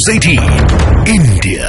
News 18 India.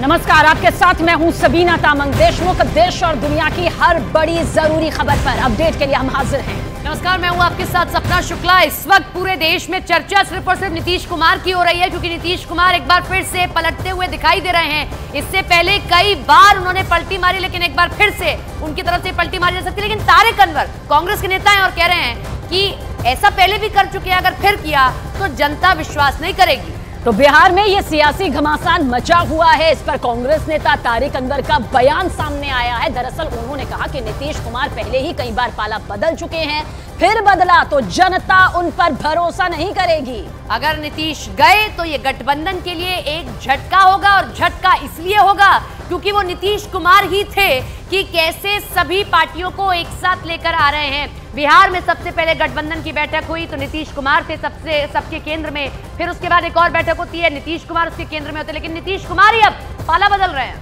नमस्कार, आपके साथ मैं हूँ सबीना तामंग देशमुख देश और दुनिया की हर बड़ी ज़रूरी खबर पर अपडेट के लिए हम हाजिर हैं नमस्कार, मैं हूँ आपके साथ सपना शुक्ला। इस वक्त पूरे देश में चर्चा सिर्फ़ और सिर्फ़ नीतीश कुमार की हो रही है, क्योंकि नीतीश कुमार एक बार फिर से पलटते हुए दिखाई दे रहे हैं। इससे पहले कई बार उन्होंने पलटी मारी, लेकिन एक बार फिर से उनकी तरफ़ से पलटी मारी जा सकती लेकिन तारे कन्वर कांग्रेस के नेता है और कह रहे हैं कि ऐसा पहले भी कर चुके हैं, अगर फिर किया तो जनता विश्वास नहीं करेगी। तो बिहार में ये सियासी घमासान मचा हुआ है। इस पर कांग्रेस नेता तारिक अनवर का बयान सामने आया है। दरअसल उन्होंने कहा कि नीतीश कुमार पहले ही कई बार पाला बदल चुके हैं, फिर बदला तो जनता उन पर भरोसा नहीं करेगी। अगर नीतीश गए तो ये गठबंधन के लिए एक झटका होगा और झटका इसलिए होगा क्योंकि वो नीतीश कुमार ही थे कि कैसे सभी पार्टियों को एक साथ लेकर आ रहे हैं। बिहार में सबसे पहले गठबंधन की बैठक हुई तो नीतीश कुमार थे सबसे, सबके केंद्र में। फिर उसके बाद एक और बैठक होती है, नीतीश कुमार उसके केंद्र में होते लेकिन नीतीश कुमार ही अब पाला बदल रहे हैं।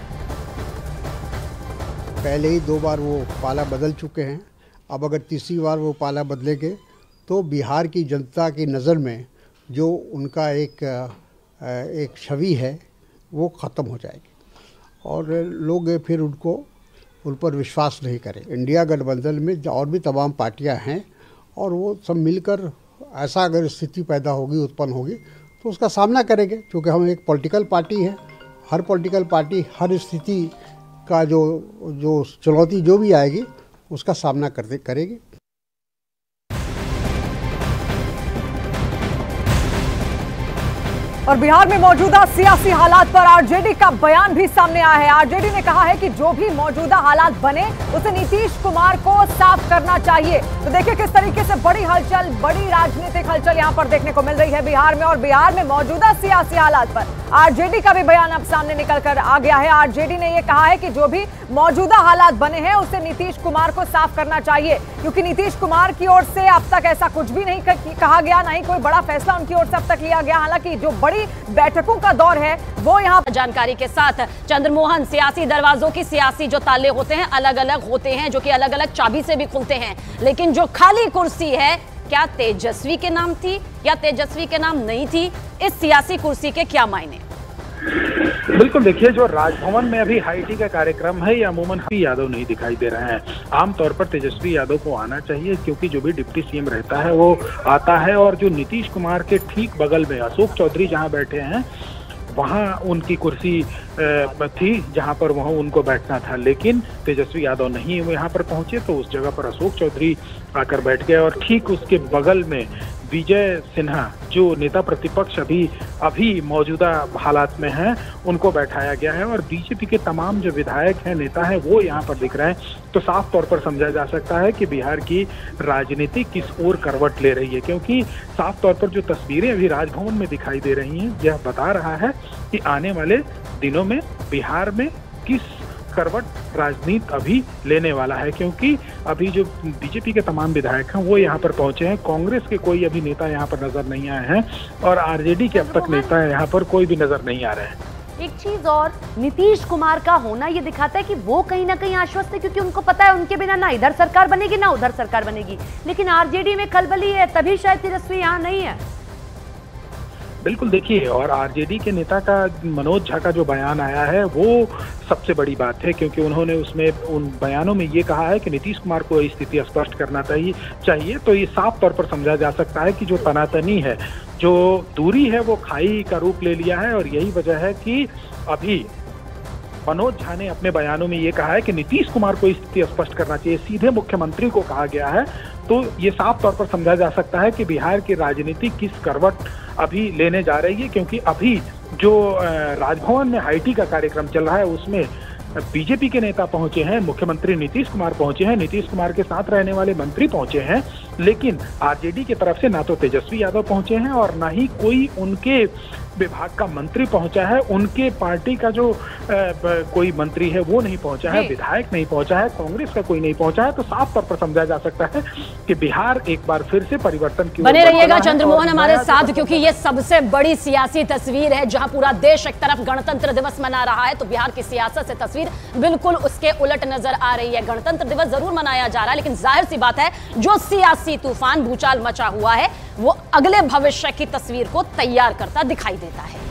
पहले ही दो बार वो पाला बदल चुके हैं। अब अगर तीसरी बार वो पाला बदलेंगे तो बिहार की जनता की नज़र में जो उनका एक एक छवि है, वो ख़त्म हो जाएगी। और लोग फिर उनको उन पर विश्वास नहीं करें। इंडिया गठबंधन में और भी तमाम पार्टियाँ हैं और वो सब मिलकर ऐसा अगर स्थिति पैदा होगी, उत्पन्न होगी तो उसका सामना करेंगे, क्योंकि हम एक पॉलिटिकल पार्टी है। हर पॉलिटिकल पार्टी हर स्थिति का जो जो चुनौती जो भी आएगी, उसका सामना करते, करेगी। और बिहार में मौजूदा सियासी हालात पर आरजेडी का बयान भी सामने आया है। आरजेडी ने कहा है कि जो भी मौजूदा हालात बने, उसे नीतीश कुमार को साफ़ करना चाहिए। तो देखिए किस तरीके से बड़ी हलचल, बड़ी राजनीतिक हलचल यहाँ पर देखने को मिल रही है बिहार में और बिहार में मौजूदा सियासी हालात पर। आरजेडी का भी बयान अब सामने निकल कर आ गया है। आरजेडी ने यह कहा है कि जो भी मौजूदा हालात बने हैं, उसे नीतीश कुमार को साफ़ करना चाहिए, क्योंकि नीतीश कुमार की ओर से अब तक ऐसा कुछ भी नहीं कहा गया, ना ही कोई बड़ा फैसला उनकी ओर से अब तक लिया गया। हालाँकि जो बड़ी बड़ी बैठकों का दौर है। वो यहाँ जानकारी के साथ चंद्रमोहन, सियासी दरवाजों की सियासी जो ताले होते हैं अलग अलग होते हैं, जो कि अलग अलग चाबी से भी खुलते हैं। लेकिन जो खाली कुर्सी है, क्या तेजस्वी के नाम थी या तेजस्वी के नाम नहीं थी? इस सियासी कुर्सी के क्या मायने? बिल्कुल, देखिए, जो राजभवन में अभी हाईटी का कार्यक्रम है ये अमूमन यादव नहीं दिखाई दे रहे हैं। आमतौर पर तेजस्वी यादव को आना चाहिए, क्योंकि जो भी डिप्टी सीएम रहता है, वो आता है और जो नीतीश कुमार के ठीक बगल में अशोक चौधरी जहाँ बैठे हैं, वहाँ उनकी कुर्सी थी, जहाँ पर वहाँ उनको बैठना था। लेकिन तेजस्वी यादव नहीं यहाँ पर पहुँचे तो उस जगह पर अशोक चौधरी आकर बैठ गए और ठीक उसके बगल में विजय सिन्हा, जो नेता प्रतिपक्ष अभी अभी मौजूदा हालात में हैं, उनको बैठाया गया है और बीजेपी के तमाम जो विधायक हैं, नेता हैं, वो यहाँ पर दिख रहे हैं। तो साफ़ तौर पर समझा जा सकता है कि बिहार की राजनीति किस ओर करवट ले रही है, क्योंकि साफ़ तौर पर जो तस्वीरें अभी राजभवन में दिखाई दे रही हैं, यह बता रहा है कि आने वाले दिनों में बिहार में किस करवट राजनीति अभी लेने वाला है, क्योंकि अभी जो बीजेपी के तमाम विधायक हैं, वो यहाँ पर पहुँचे हैं। कांग्रेस के कोई अभी नेता यहाँ पर नज़र नहीं आए हैं और आरजेडी के अब तक नेता यहाँ पर कोई भी नज़र नहीं आ रहे हैं। एक चीज़ और, नीतीश कुमार का होना ये दिखाता है कि वो कहीं ना कहीं आश्वस्त है, क्योंकि उनको पता है उनके बिना ना इधर सरकार बनेगी, ना उधर सरकार बनेगी। लेकिन आरजेडी में खलबली है, तभी शायद तेजस्वी यहाँ नहीं है। बिल्कुल देखिए, और आरजेडी के नेता का मनोज झा का जो बयान आया है, वो सबसे बड़ी बात है, क्योंकि उन्होंने उसमें उन बयानों में ये कहा है कि नीतीश कुमार को स्थिति स्पष्ट करना चाहिए चाहिए तो ये साफ़ तौर पर समझा जा सकता है कि जो तनातनी है, जो दूरी है, वो खाई का रूप ले लिया है, और यही वजह है कि अभी मनोज झा ने अपने बयानों में ये कहा है कि नीतीश कुमार को स्थिति स्पष्ट करना चाहिए। सीधे मुख्यमंत्री को कहा गया है तो ये साफ़ तौर पर समझा जा सकता है कि बिहार की राजनीति किस करवट अभी लेने जा रही है, क्योंकि अभी जो राजभवन में हाईटी का कार्यक्रम चल रहा है, उसमें बीजेपी के नेता पहुँचे हैं, मुख्यमंत्री नीतीश कुमार पहुँचे हैं, नीतीश कुमार के साथ रहने वाले मंत्री पहुँचे हैं, लेकिन आरजेडी की तरफ़ से ना तो तेजस्वी यादव पहुँचे हैं और ना ही कोई उनके विभाग का मंत्री पहुँचा है उनके पार्टी का जो कोई मंत्री है वो नहीं पहुँचा है विधायक नहीं पहुँचा है कांग्रेस का कोई नहीं पहुँचा है तो साफ़ तौर पर समझा जा सकता है कि बिहार एक बार फिर से परिवर्तन की बने रहिएगा चंद्रमोहन हमारे साथ क्योंकि ये सबसे बड़ी सियासी तस्वीर है जहाँ पूरा देश एक तरफ़ गणतंत्र दिवस मना रहा है तो बिहार की सियासत से तस्वीर बिल्कुल उसके उलट नज़र आ रही है। गणतंत्र दिवस ज़रूर मनाया जा रहा है लेकिन ज़ाहिर सी बात है जो सियासी तूफ़ान भूचाल मचा हुआ है वो अगले भविष्य की तस्वीर को तैयार करता दिखाई देता है।